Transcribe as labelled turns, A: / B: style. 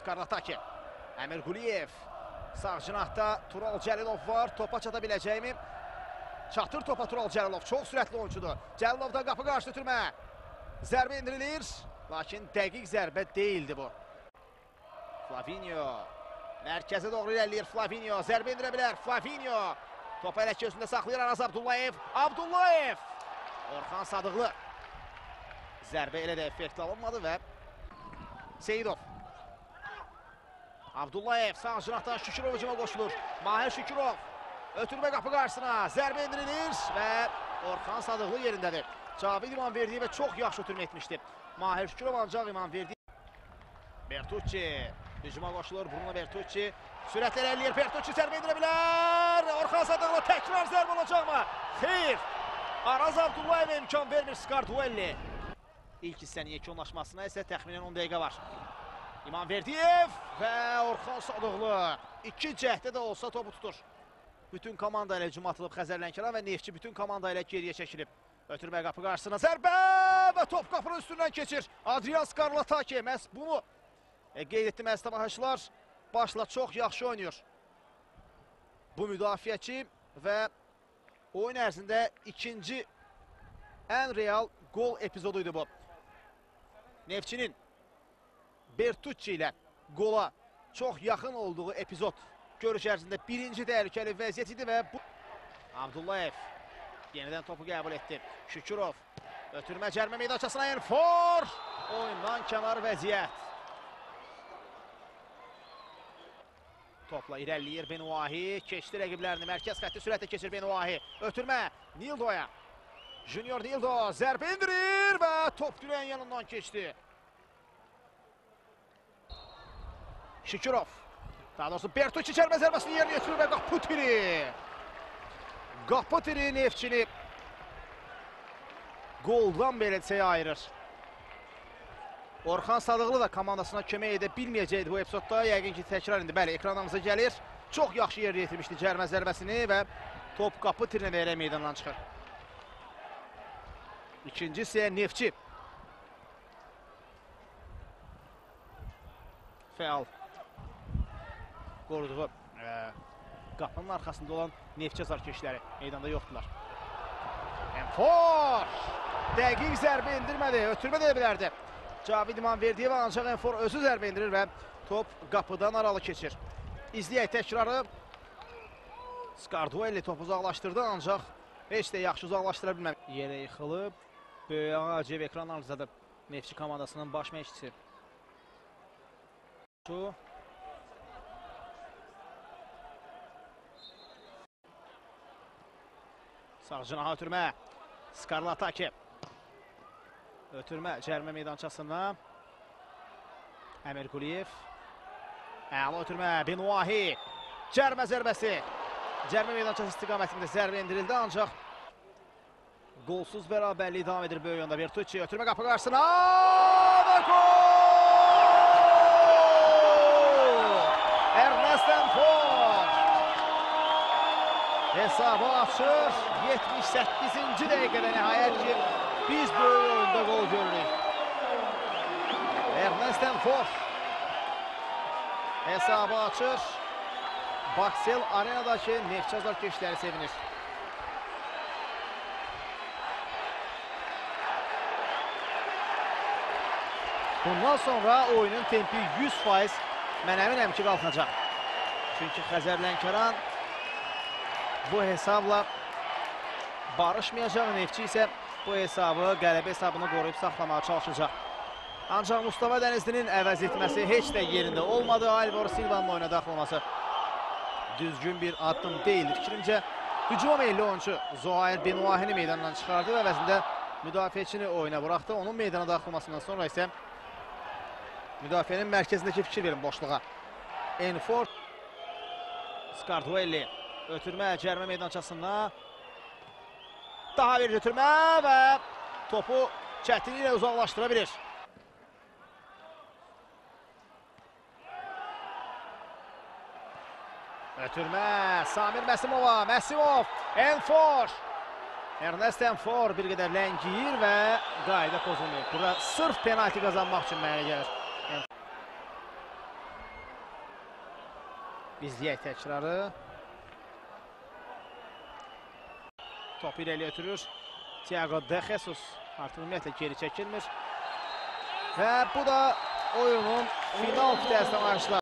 A: Skarlataki. Əmir Quliyev. Sağ cinahda Tural Cəlilov var. Topa çata biləcəkmi? Çatır topa Tural Cəlilov. Çox sürətli oyuncudur. Cəlilovdan qapı qarşı türmə. Zərbə indirilir. Lakin dəqiq zərbə deyildi bu. Flavinho. Mərkəzə doğru irəliləyir Flavinho. Zərbə indirə bilər Flavinho. Topu elə ki özündə saxlayır Araz Abdullayev. Abdullayev. Orxan Sadıqlı. Zərbə elə də effektli alınmadı və Seyidov. Abdullayev sağ cinahdan Şükürov hücuma qoşulur. Mahir Şükürov. Ötürmə qapı qarşısına. Zərbə indirilir və Orxan Sadıqlı yerindədir. Cavid və çox yaxşı ötürmə etmişdi. Mahir Şükürov ancaq İman verdiyi. Bertucci hücuma qoşulur. Bruno Bertucci sürətlə irəliləyir. Bertucci zərbə endirə bilər. Orxan Sadıqlı təkrar zərbə olacaqmı? Xeyr. Araz Abdullayevə imkan vermir Skarduelli. İlk hissənin yekunlaşmasına isə təxminən 10 dəqiqə var. İman Verdiyev və Orxan Sadıqlı iki cəhdə də olsa topu tutur. Bütün komanda ilə hücum atılıb Xəzər Lənkəran və Neftçi bütün komanda ilə geriyə çəkilib. Ötürmə qapı qarşısına zərbə və top qapının üstündən keçir. Adrian Skarlataki məhz bunu e, qeyd etdi məhz tamaşaçılar. Başla çox yaxşı oynayır. Bu müdafiəçi və oyun ərzində ikinci ən real gol epizodu idi bu. Neftçinin Bertucci ilə qola çox yaxın olduğu epizod görüş ərzində birinci təhlükəli vəziyyət idi və bu Abdullayev yenidən topu qəbul etdi. Şükürov ötürmə cərmə meydançasına Enfor oyundan kənar vəziyyət. Topla irəliləyir Benuahi, keçdi rəqiblərini, mərkəz xətti sürətlə keçir Benuahi. Ötürmə Nildoya. Junior Nildo zərbə indirir və top dirəyin yanından keçdi. Şükürov. Daha doğrusu Bertucci çərmə zərbəsini yerinə yetirir və qapı tiri. Qapı tiri Neftçini qoldan beləcəyə ayırır. Orxan Sadıqlı da komandasına kömək edə bilməyəcəkdi bu epizodda. Yəqin ki, təkrar indi. Bəli, ekranımıza gəlir. Çox yaxşı yerinə yetirmişdi cərmə zərbəsini və top qapı tirinə verək meydandan çıxır. İkinci isə Neftçi. Fəal qoruduğu ə, qapının arxasında olan Neftçi azarkeşləri meydanda yoxdular. Enfor! Dəqiq zərbə indirmədi, ötürmə deyə bilərdi. Cavid İman Verdiyev ancaq Enfor özü zərbə indirir və top qapıdan aralı keçir. İzləyək təkrarı. Skarduelli topu uzaqlaşdırdı, ancaq heç də yaxşı uzaqlaşdıra bilmədi. Yerə yıxılıb, Böyük Ağacev ekran arzudadır. Neftçi komandasının baş məşqçisi. Şu Sağ cinaha ötürmə. Skarlataki. Ötürmə cərmə meydançasına. Əmir Quliyev. Əla ötürmə. Benuahi. Cərmə zərbəsi. Cərmə meydançası istiqamətində zərbə indirildi ancaq Golsuz bərabərliyi davam edir böyük yanda. Bertucci ötürmə qapı qarşısına və gol! Hesabı açır. 78-ci dəqiqədə nəhayət ki, biz böyük oyunda gol görürük. Ernest Enfor hesabı açır. Baksel arenadakı Neftçi azarkeşləri sevinir. Bundan sonra oyunun tempi 100% mən əminəm ki, qalxacaq. Çünki Xəzər Lənkəran bu hesabla barışmayacaq. Neftçi isə bu hesabı, qələbə hesabını qoruyub saxlamağa çalışacaq. Ancaq Mustafa Dənizlinin əvəz etməsi heç də yerində olmadı. Alvaro Silva'nın oyuna daxil olması düzgün bir addım deyildir. Fikrimcə, hücuma meyilli oyuncu Zohair Benuahini meydandan çıxardı və əvəzində müdafiəçini oyuna buraxdı. Onun meydana daxil olmasından sonra isə Müdafiənin mərkəzindəki fikir verin boşluğa. Enfor. Skarduelli. Ötürmə cərmə meydançasına. Daha bir götürmə və topu çətinliklə uzaqlaşdıra bilir. Ötürmə. Samir Məsimova. Məsimov. Enfor. Ernest Enfor bir qədər ləngiyir və qayda pozulmuyor. Bura sırf penalti qazanmaq üçün mənə gəlir. İzləyək təkrarı. Topu irəli ötürür. Thiago De Jesus artıq ümumiyyətlə geri çəkilmir. Və bu da oyunun final hissəsindən başlar.